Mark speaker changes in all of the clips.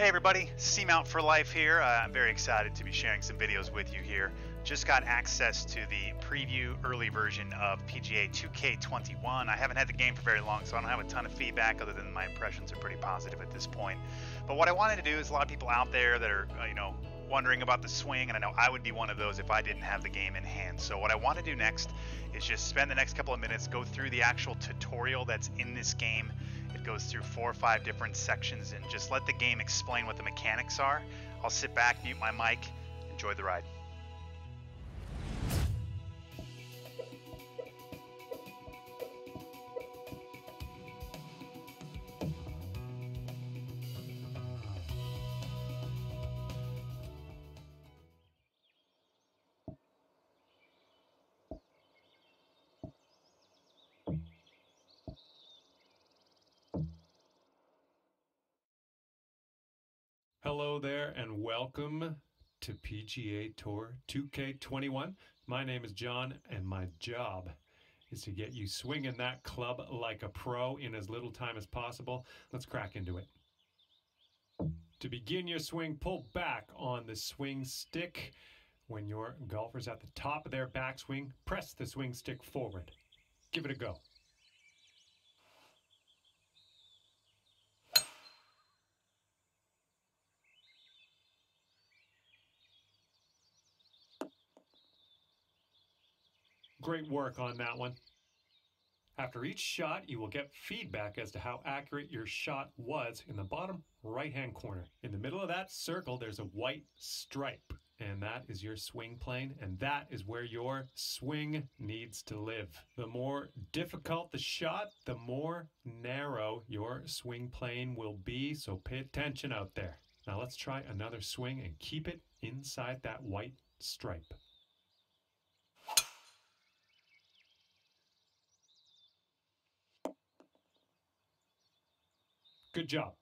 Speaker 1: Hey everybody, Seamount for Life here. Uh, I'm very excited to be sharing some videos with you here. Just got access to the preview early version of PGA 2K21. I haven't had the game for very long, so I don't have a ton of feedback other than my impressions are pretty positive at this point. But what I wanted to do is a lot of people out there that are, uh, you know, wondering about the swing, and I know I would be one of those if I didn't have the game in hand. So what I want to do next is just spend the next couple of minutes, go through the actual tutorial that's in this game, it goes through four or five different sections and just let the game explain what the mechanics are. I'll sit back, mute my mic, enjoy the ride.
Speaker 2: There, and welcome to PGA Tour 2K21. My name is John, and my job is to get you swinging that club like a pro in as little time as possible. Let's crack into it. To begin your swing, pull back on the swing stick. When your golfer's at the top of their backswing, press the swing stick forward. Give it a go. Great work on that one. After each shot, you will get feedback as to how accurate your shot was in the bottom right hand corner. In the middle of that circle, there's a white stripe, and that is your swing plane, and that is where your swing needs to live. The more difficult the shot, the more narrow your swing plane will be, so pay attention out there. Now let's try another swing and keep it inside that white stripe. Good job.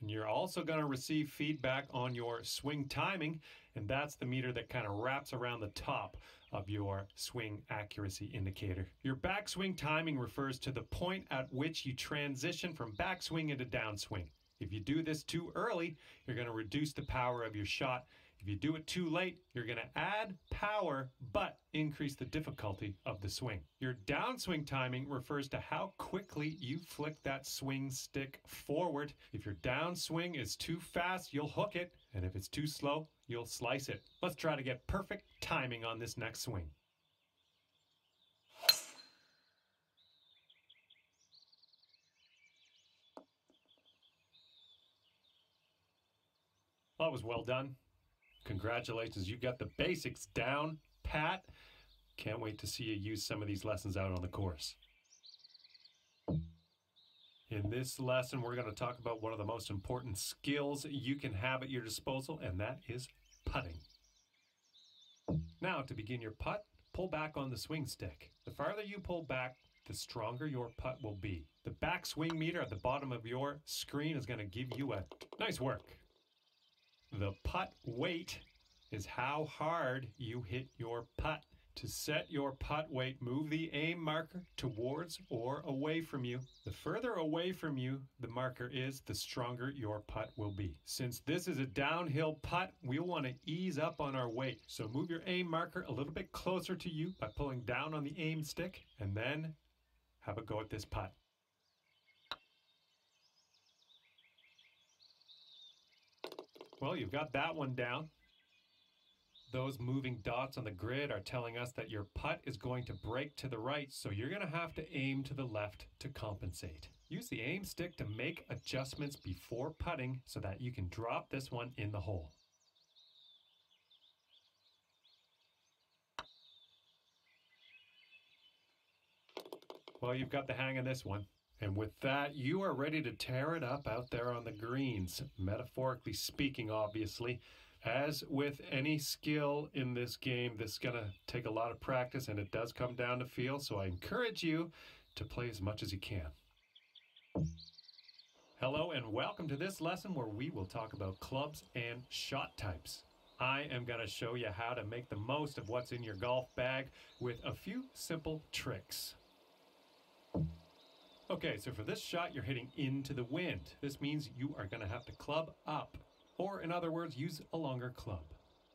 Speaker 2: And you're also going to receive feedback on your swing timing, and that's the meter that kind of wraps around the top of your swing accuracy indicator. Your backswing timing refers to the point at which you transition from backswing into downswing. If you do this too early, you're going to reduce the power of your shot if you do it too late, you're going to add power but increase the difficulty of the swing. Your downswing timing refers to how quickly you flick that swing stick forward. If your downswing is too fast, you'll hook it, and if it's too slow, you'll slice it. Let's try to get perfect timing on this next swing. That was well done. Congratulations, you've got the basics down, Pat. Can't wait to see you use some of these lessons out on the course. In this lesson, we're going to talk about one of the most important skills you can have at your disposal, and that is putting. Now, to begin your putt, pull back on the swing stick. The farther you pull back, the stronger your putt will be. The backswing meter at the bottom of your screen is going to give you a nice work. The putt weight is how hard you hit your putt. To set your putt weight, move the aim marker towards or away from you. The further away from you the marker is, the stronger your putt will be. Since this is a downhill putt, we'll want to ease up on our weight. So move your aim marker a little bit closer to you by pulling down on the aim stick and then have a go at this putt. Well, you've got that one down. Those moving dots on the grid are telling us that your putt is going to break to the right, so you're going to have to aim to the left to compensate. Use the aim stick to make adjustments before putting so that you can drop this one in the hole. Well, you've got the hang of this one. And with that, you are ready to tear it up out there on the greens, metaphorically speaking, obviously. As with any skill in this game, this is going to take a lot of practice and it does come down to feel. So I encourage you to play as much as you can. Hello, and welcome to this lesson where we will talk about clubs and shot types. I am going to show you how to make the most of what's in your golf bag with a few simple tricks. Okay, so for this shot, you're hitting into the wind. This means you are going to have to club up, or in other words, use a longer club.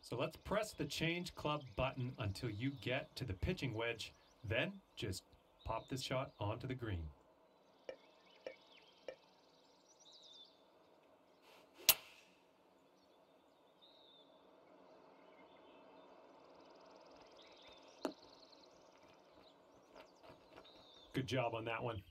Speaker 2: So let's press the change club button until you get to the pitching wedge, then just pop this shot onto the green. Good job on that one.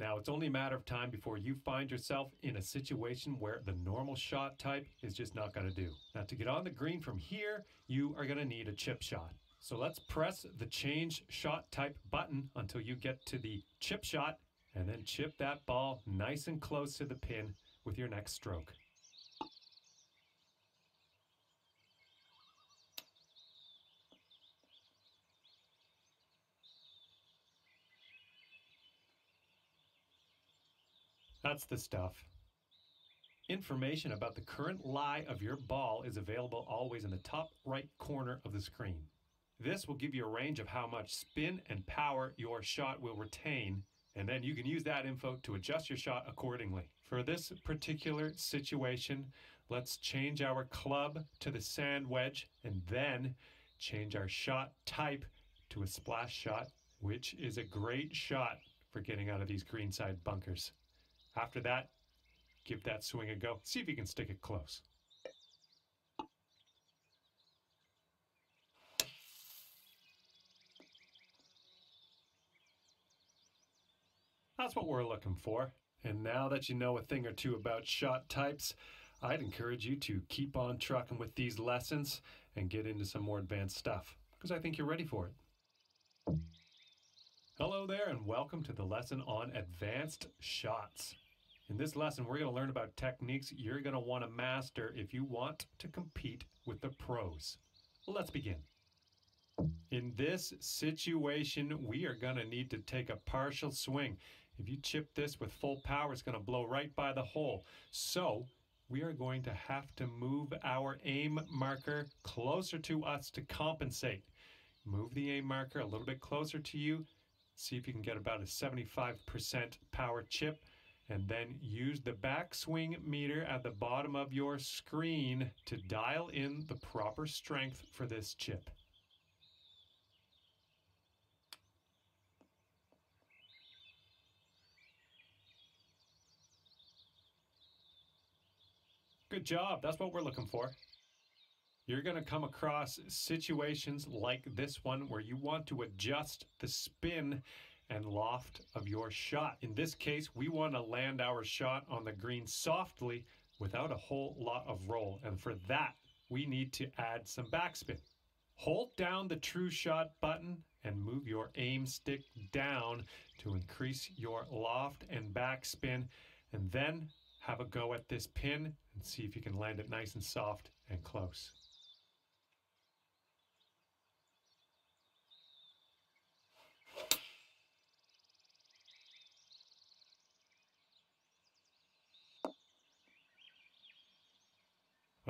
Speaker 2: Now, it's only a matter of time before you find yourself in a situation where the normal shot type is just not going to do. Now, to get on the green from here, you are going to need a chip shot. So let's press the change shot type button until you get to the chip shot and then chip that ball nice and close to the pin with your next stroke. That's the stuff. Information about the current lie of your ball is available always in the top right corner of the screen. This will give you a range of how much spin and power your shot will retain, and then you can use that info to adjust your shot accordingly. For this particular situation, let's change our club to the sand wedge and then change our shot type to a splash shot, which is a great shot for getting out of these greenside bunkers. After that, give that swing a go. See if you can stick it close. That's what we're looking for. And now that you know a thing or two about shot types, I'd encourage you to keep on trucking with these lessons and get into some more advanced stuff because I think you're ready for it. Hello there, and welcome to the lesson on advanced shots. In this lesson, we're going to learn about techniques you're going to want to master if you want to compete with the pros. Let's begin. In this situation, we are going to need to take a partial swing. If you chip this with full power, it's going to blow right by the hole. So we are going to have to move our aim marker closer to us to compensate. Move the aim marker a little bit closer to you. See if you can get about a 75% power chip and then use the backswing meter at the bottom of your screen to dial in the proper strength for this chip. Good job. That's what we're looking for. You're going to come across situations like this one where you want to adjust the spin and loft of your shot. In this case, we want to land our shot on the green softly without a whole lot of roll. And for that, we need to add some backspin. Hold down the true shot button and move your aim stick down to increase your loft and backspin. And then have a go at this pin and see if you can land it nice and soft and close.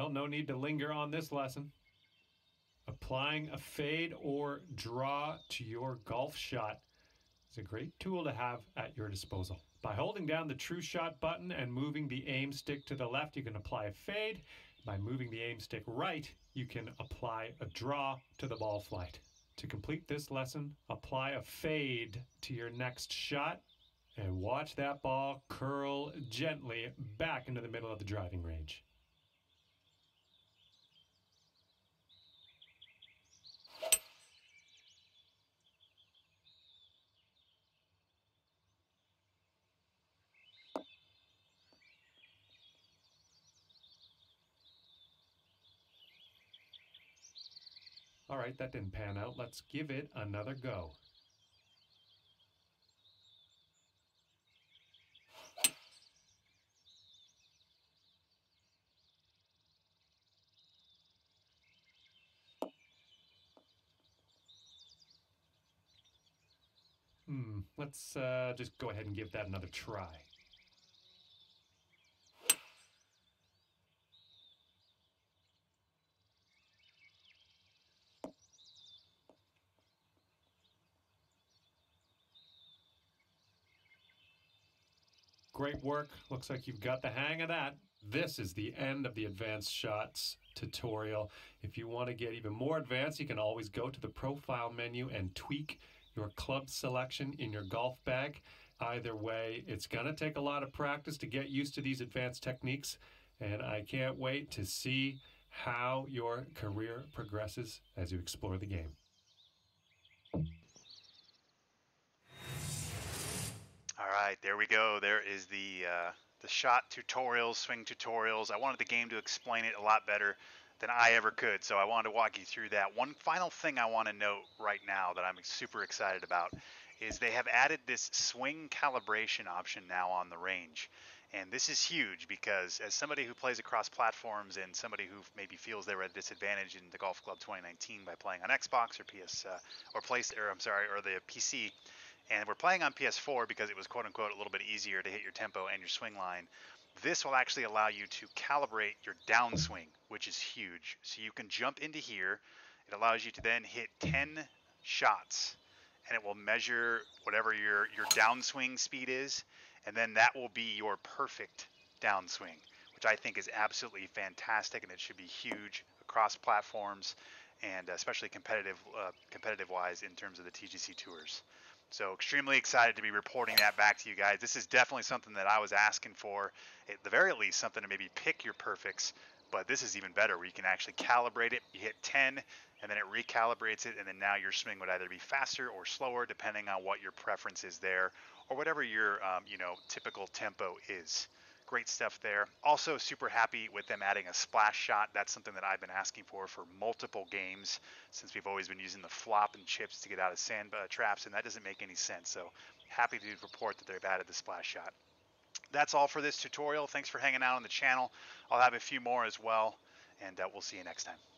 Speaker 2: Well, no need to linger on this lesson. Applying a fade or draw to your golf shot is a great tool to have at your disposal. By holding down the true shot button and moving the aim stick to the left, you can apply a fade. By moving the aim stick right, you can apply a draw to the ball flight. To complete this lesson, apply a fade to your next shot and watch that ball curl gently back into the middle of the driving range. All right, that didn't pan out. Let's give it another go. Hmm, let's uh, just go ahead and give that another try. Great work. Looks like you've got the hang of that. This is the end of the advanced shots tutorial. If you want to get even more advanced, you can always go to the profile menu and tweak your club selection in your golf bag. Either way, it's going to take a lot of practice to get used to these advanced techniques, and I can't wait to see how your career progresses as you explore the game.
Speaker 1: All right, there we go. There is the uh, the shot tutorials, swing tutorials. I wanted the game to explain it a lot better than I ever could, so I wanted to walk you through that. One final thing I want to note right now that I'm super excited about is they have added this swing calibration option now on the range. And this is huge because as somebody who plays across platforms and somebody who maybe feels they're at a disadvantage in the Golf Club 2019 by playing on Xbox or PS uh, or place or I'm sorry or the PC, and we're playing on PS4 because it was quote unquote a little bit easier to hit your tempo and your swing line. This will actually allow you to calibrate your downswing, which is huge. So you can jump into here. It allows you to then hit 10 shots and it will measure whatever your your downswing speed is and then that will be your perfect downswing, which I think is absolutely fantastic, and it should be huge across platforms and especially competitive uh, competitive wise in terms of the TGC tours. So extremely excited to be reporting that back to you guys. This is definitely something that I was asking for, at the very least, something to maybe pick your perfects. But this is even better, where you can actually calibrate it. You hit 10, and then it recalibrates it, and then now your swing would either be faster or slower, depending on what your preference is there, or whatever your um, you know typical tempo is. Great stuff there. Also, super happy with them adding a splash shot. That's something that I've been asking for for multiple games since we've always been using the flop and chips to get out of sand uh, traps, and that doesn't make any sense. So happy to report that they've added the splash shot. That's all for this tutorial. Thanks for hanging out on the channel. I'll have a few more as well, and uh, we'll see you next time.